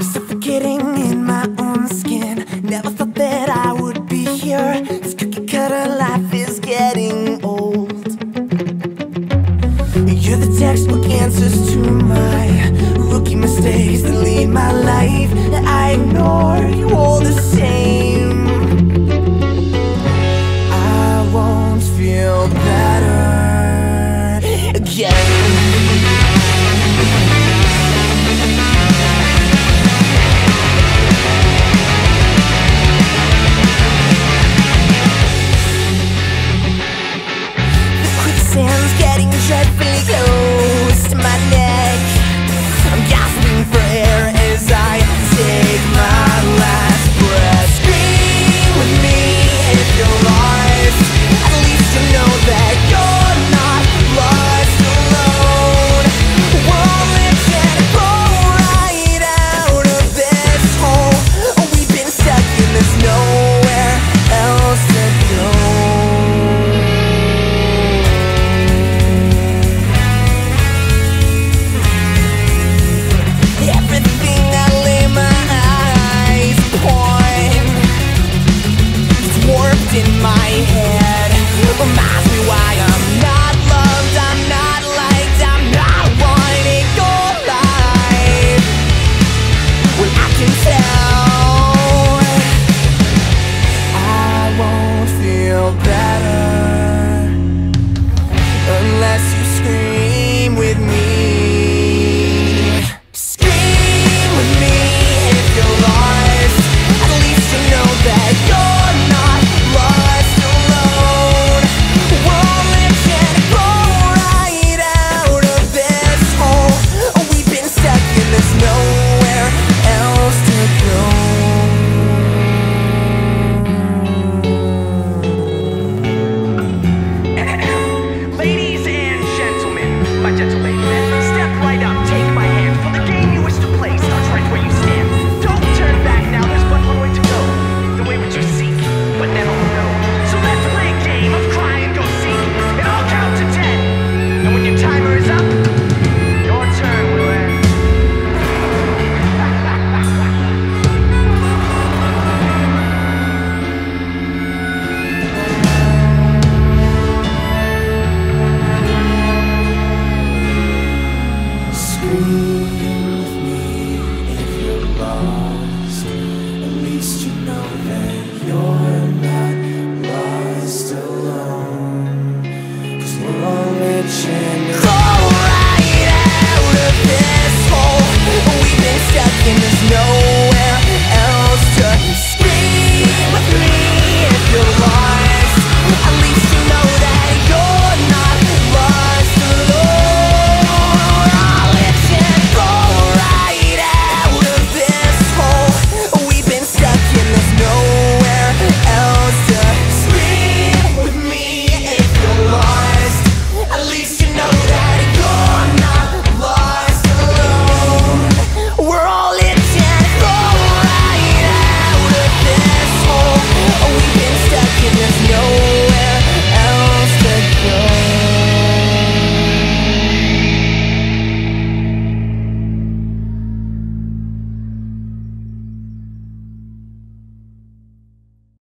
Suffocating in my own skin. Never thought that I would be here. This cookie cutter life is getting old. You're the textbook answers to my mistakes that lead my life. I ignore you all the same stay attention.